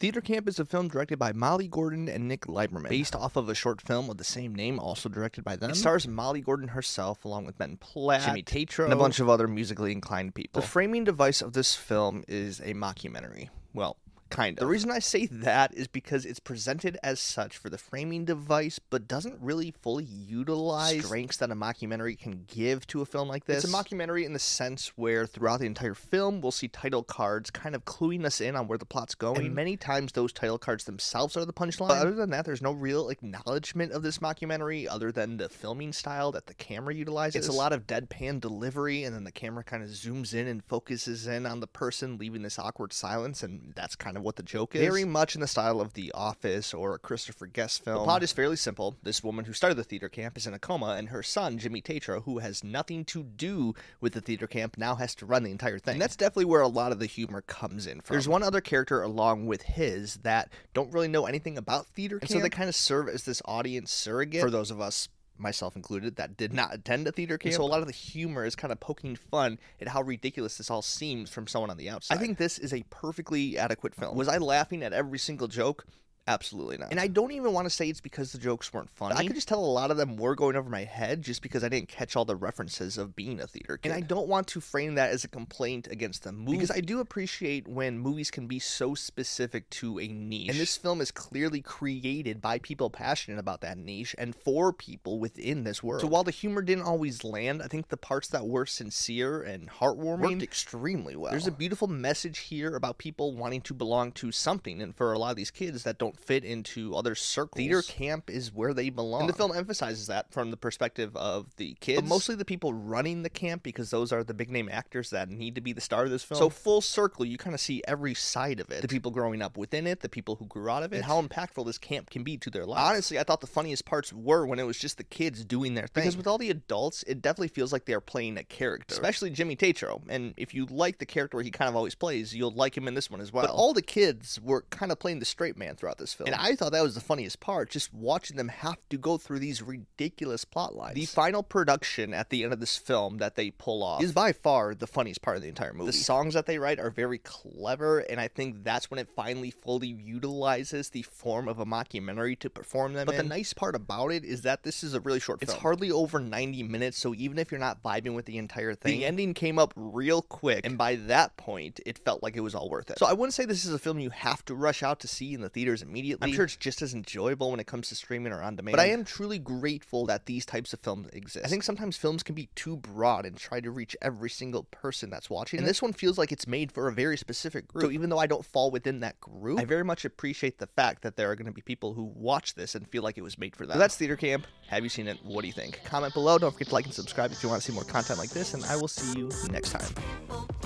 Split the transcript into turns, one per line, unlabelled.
Theater Camp is a film directed by Molly Gordon and Nick Lieberman, based off of a short film of the same name, also directed by them. It stars Molly Gordon herself, along with Ben Platt, Jimmy Tatro, and a bunch of other musically inclined people. The framing device of this film is a mockumentary. Well, Kind of. The reason I say that is because it's presented as such for the framing device, but doesn't really fully utilize strengths that a mockumentary can give to a film like this. It's a mockumentary in the sense where throughout the entire film, we'll see title cards kind of cluing us in on where the plot's going. And many times, those title cards themselves are the punchline. But other than that, there's no real acknowledgement of this mockumentary other than the filming style that the camera utilizes. It's a lot of deadpan delivery, and then the camera kind of zooms in and focuses in on the person, leaving this awkward silence, and that's kind of of what the joke is. Very much in the style of The Office or a Christopher Guest film. The plot is fairly simple. This woman who started the theater camp is in a coma, and her son, Jimmy Tatro, who has nothing to do with the theater camp, now has to run the entire thing. And that's definitely where a lot of the humor comes in from. There's one other character along with his that don't really know anything about theater camp, and so they kind of serve as this audience surrogate for those of us myself included, that did not attend a theater camp. And so a lot of the humor is kind of poking fun at how ridiculous this all seems from someone on the outside. I think this is a perfectly adequate film. Was I laughing at every single joke? Absolutely not. And I don't even want to say it's because the jokes weren't funny. I could just tell a lot of them were going over my head just because I didn't catch all the references of being a theater kid. And I don't want to frame that as a complaint against the movie because I do appreciate when movies can be so specific to a niche. And this film is clearly created by people passionate about that niche and for people within this world. So while the humor didn't always land, I think the parts that were sincere and heartwarming worked extremely well. There's a beautiful message here about people wanting to belong to something, and for a lot of these kids that don't fit into other circles. Theater camp is where they belong. And the film emphasizes that from the perspective of the kids, but mostly the people running the camp because those are the big name actors that need to be the star of this film. So full circle, you kind of see every side of it. The people growing up within it, the people who grew out of it, and how impactful this camp can be to their lives. Honestly, I thought the funniest parts were when it was just the kids doing their thing. Because with all the adults, it definitely feels like they're playing a character, especially Jimmy Tatro. And if you like the character he kind of always plays, you'll like him in this one as well. But all the kids were kind of playing the straight man throughout this film. And I thought that was the funniest part, just watching them have to go through these ridiculous plot lines. The final production at the end of this film that they pull off is by far the funniest part of the entire movie. The songs that they write are very clever, and I think that's when it finally fully utilizes the form of a mockumentary to perform them. But in. the nice part about it is that this is a really short film. It's hardly over 90 minutes, so even if you're not vibing with the entire thing, the ending came up real quick, and by that point, it felt like it was all worth it. So I wouldn't say this is a film you have to rush out to see in the theaters immediately. I'm sure it's just as enjoyable when it comes to streaming or on demand. But I am truly grateful that these types of films exist. I think sometimes films can be too broad and try to reach every single person that's watching. And this one feels like it's made for a very specific group. So even though I don't fall within that group, I very much appreciate the fact that there are going to be people who watch this and feel like it was made for them. So that's Theater Camp. Have you seen it? What do you think? Comment below. Don't forget to like and subscribe if you want to see more content like this, and I will see you next time.